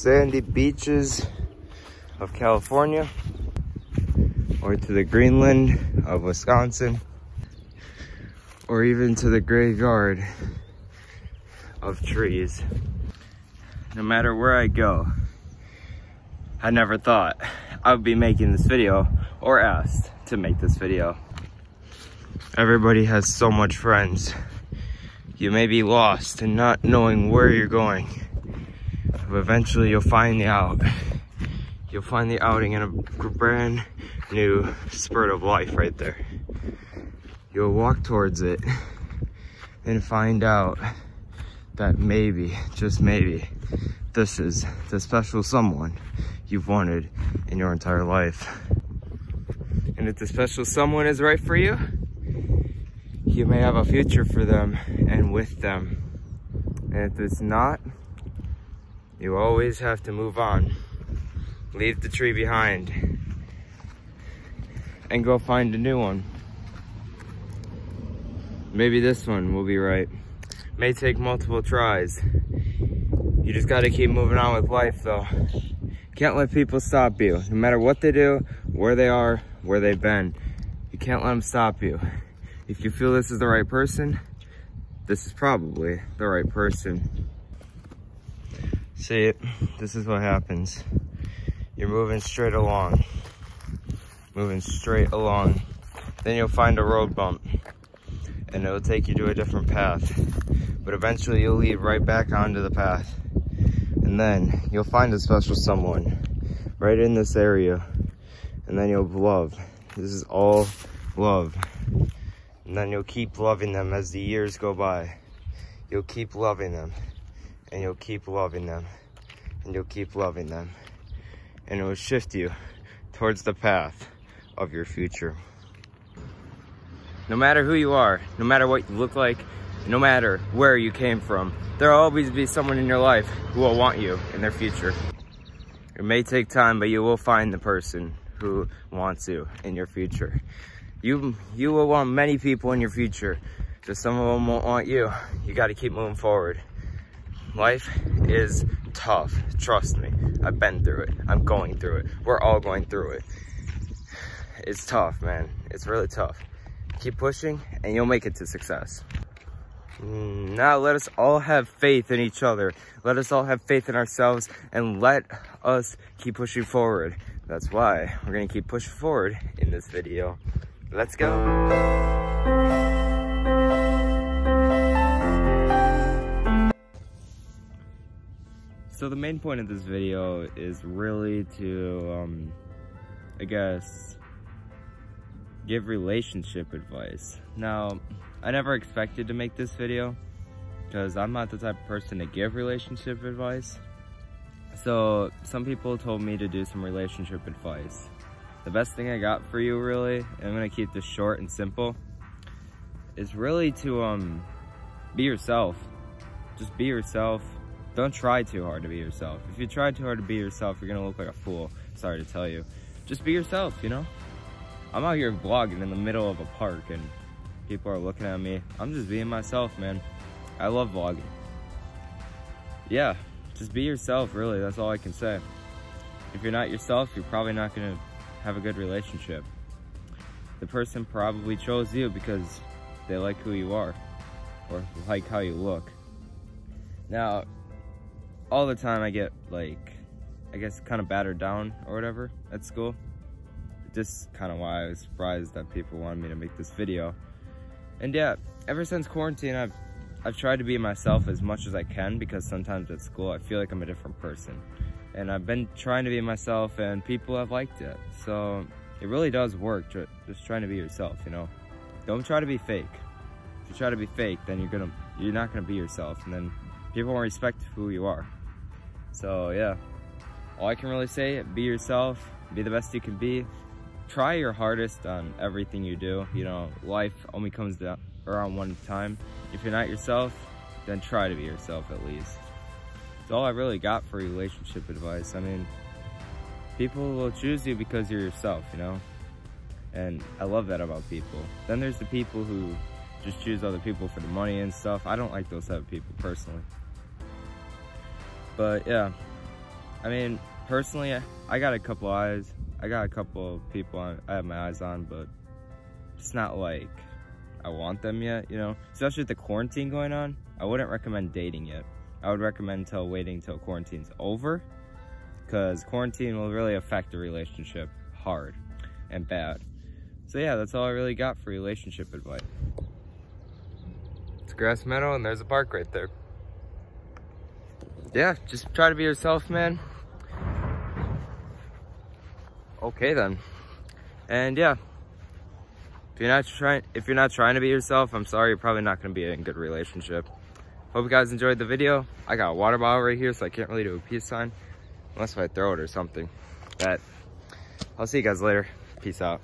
sandy beaches of California or to the Greenland of Wisconsin or even to the graveyard of trees. No matter where I go, I never thought I would be making this video or asked to make this video. Everybody has so much friends. You may be lost and not knowing where you're going, but eventually you'll find the out. You'll find the outing in a brand new spurt of life right there. You'll walk towards it and find out that maybe, just maybe, this is the special someone you've wanted in your entire life. And if the special someone is right for you, you may have a future for them and with them. And if it's not, you always have to move on. Leave the tree behind and go find a new one. Maybe this one will be right. May take multiple tries. You just gotta keep moving on with life though. Can't let people stop you. No matter what they do, where they are, where they've been. You can't let them stop you. If you feel this is the right person, this is probably the right person. See it, this is what happens. You're moving straight along. Moving straight along. Then you'll find a road bump and it'll take you to a different path. But eventually you'll lead right back onto the path. And then you'll find a special someone right in this area. And then you'll love. This is all love. And then you'll keep loving them as the years go by. You'll keep loving them. And you'll keep loving them. And you'll keep loving them. And it will shift you towards the path of your future. No matter who you are, no matter what you look like, no matter where you came from, there will always be someone in your life who will want you in their future. It may take time, but you will find the person who wants you in your future. You, you will want many people in your future, just some of them won't want you. You gotta keep moving forward. Life is tough, trust me. I've been through it, I'm going through it. We're all going through it. It's tough, man. It's really tough. Keep pushing and you'll make it to success. Now let us all have faith in each other. Let us all have faith in ourselves and let us keep pushing forward. That's why we're gonna keep pushing forward in this video. Let's go. So the main point of this video is really to, um, I guess, give relationship advice. Now, I never expected to make this video because I'm not the type of person to give relationship advice. So some people told me to do some relationship advice. The best thing I got for you really, and I'm gonna keep this short and simple, is really to um be yourself. Just be yourself. Don't try too hard to be yourself. If you try too hard to be yourself, you're gonna look like a fool. Sorry to tell you. Just be yourself, you know? I'm out here vlogging in the middle of a park and people are looking at me. I'm just being myself, man. I love vlogging. Yeah, just be yourself, really. That's all I can say. If you're not yourself, you're probably not gonna have a good relationship. The person probably chose you because they like who you are or like how you look. Now, all the time I get like, I guess kind of battered down or whatever at school just kind of why I was surprised that people wanted me to make this video. And yeah, ever since quarantine, I've I've tried to be myself as much as I can because sometimes at school I feel like I'm a different person. And I've been trying to be myself and people have liked it. So it really does work, just trying to be yourself, you know? Don't try to be fake. If you try to be fake, then you're gonna, you're not gonna be yourself and then people won't respect who you are. So yeah, all I can really say, be yourself, be the best you can be, try your hardest on everything you do. You know, life only comes around one time. If you're not yourself, then try to be yourself at least. It's all I really got for relationship advice. I mean, people will choose you because you're yourself, you know? And I love that about people. Then there's the people who just choose other people for the money and stuff. I don't like those type of people personally. But yeah, I mean, personally, I got a couple eyes. I got a couple people I have my eyes on, but it's not like I want them yet, you know? Especially with the quarantine going on, I wouldn't recommend dating yet. I would recommend till waiting till quarantine's over because quarantine will really affect the relationship hard and bad. So yeah, that's all I really got for relationship advice. It's grass meadow and there's a park right there. Yeah, just try to be yourself, man. Okay then. And yeah, if you're not trying if you're not trying to be yourself, I'm sorry, you're probably not gonna be in a good relationship. Hope you guys enjoyed the video. I got a water bottle right here, so I can't really do a peace sign. Unless if I throw it or something. But I'll see you guys later. Peace out.